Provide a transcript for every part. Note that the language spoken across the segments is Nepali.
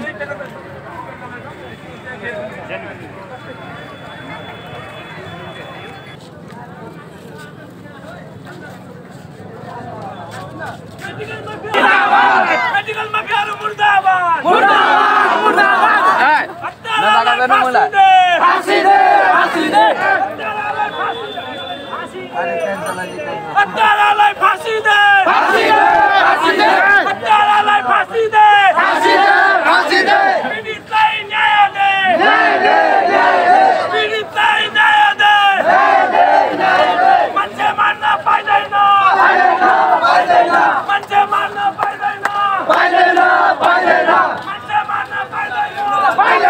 ফাঁসি দে ফাঁসি দে ফাঁসি দে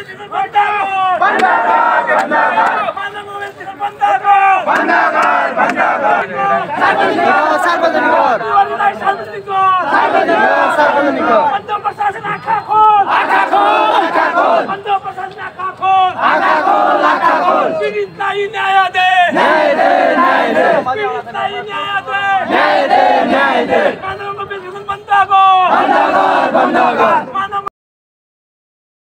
न्याय दे न्याय दे बन्द गर बन्द गर